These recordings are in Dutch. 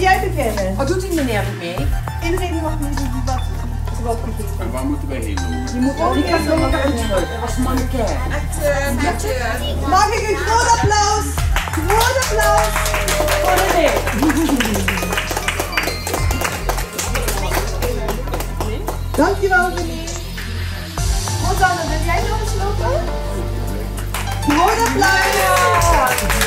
jij beginnen? Wat doet die meneer niet mee? Iedereen die mag nu doen wat ze wat gegeven. En waar moeten wij heen doen? Je moet Oh, ook die niet nog een terug. Dat was mannequin. Mag ik een groot applaus? Groot applaus voor René. Dankjewel René. Rosanne, wil jij nog eens lopen? Groot applaus.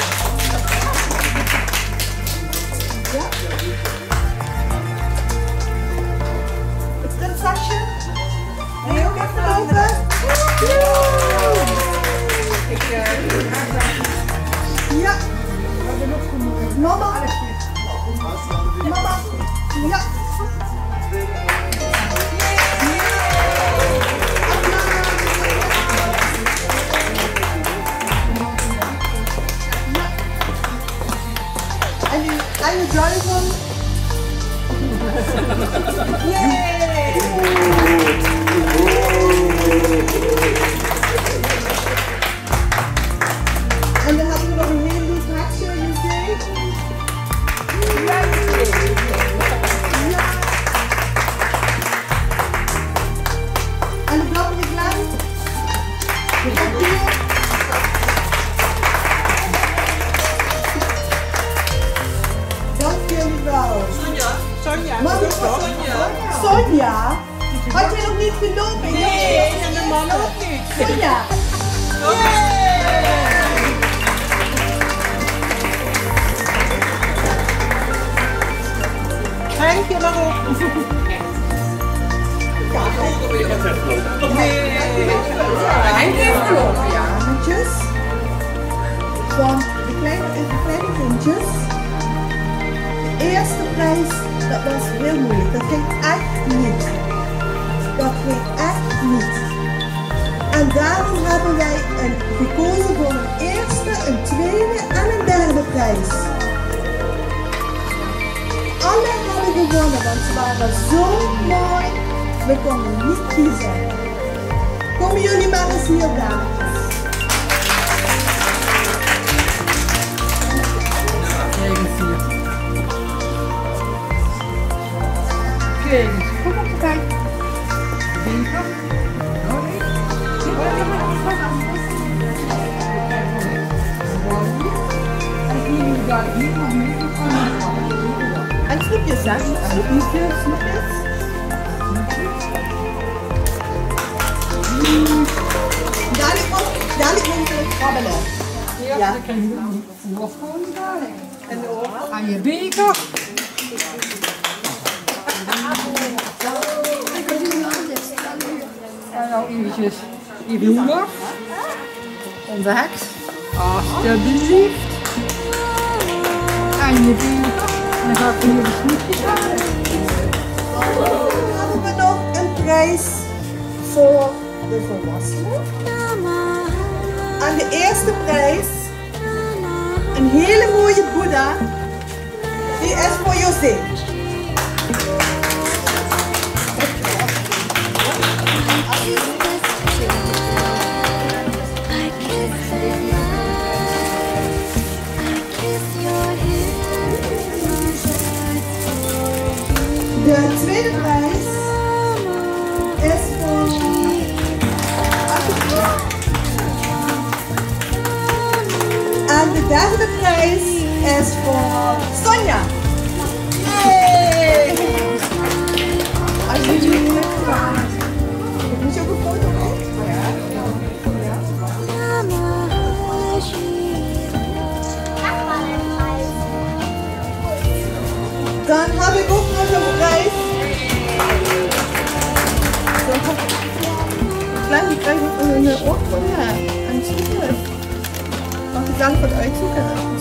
Heeft gelopen, ja. Van de kleine de kleine kindjes. De eerste prijs, dat was heel moeilijk. Dat ging echt niet. Dat ging echt niet. En daarom hebben wij een, gekozen voor een eerste, een tweede en een derde prijs. Alle hebben gewonnen, want ze waren zo mooi. We konden niet kiezen. Komen jullie maar eens hier, dames. Oké, kom op de kijk. Beker. En snoepjes, hè? Snoepjes, krabbelen. Ja. Dadelijk. En aan je beker. En nou eventjes die bloemen. Onze heks. Alsjeblieft. En je beker. En dan ga ik hier de snoepjes halen. Dan hebben we nog een prijs voor de volwassenen. En de eerste prijs, een hele mooie Boeddha, die is voor José. De tweede prijs En de derde prijs is voor Sonja. Yay! Alsjeblieft. Moet je Mag ik zelf wat uitzoeken? Een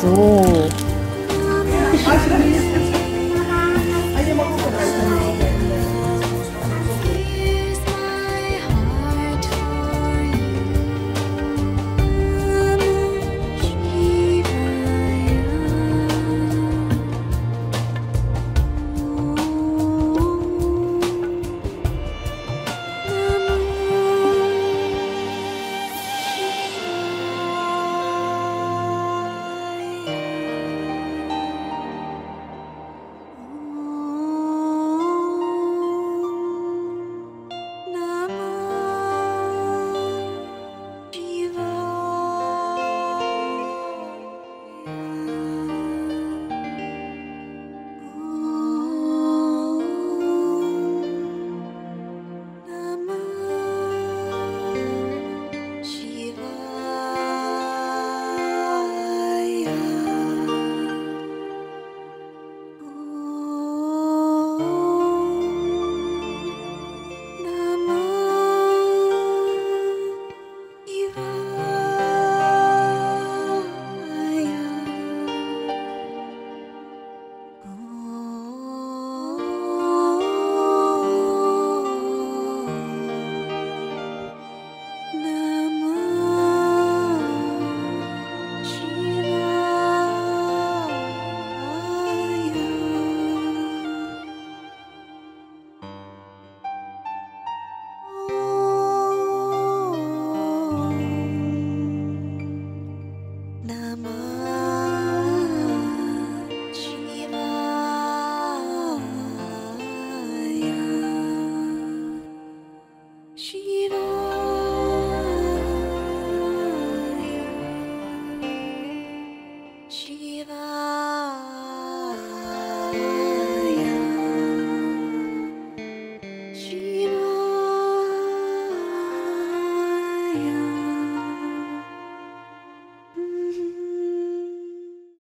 snoepje.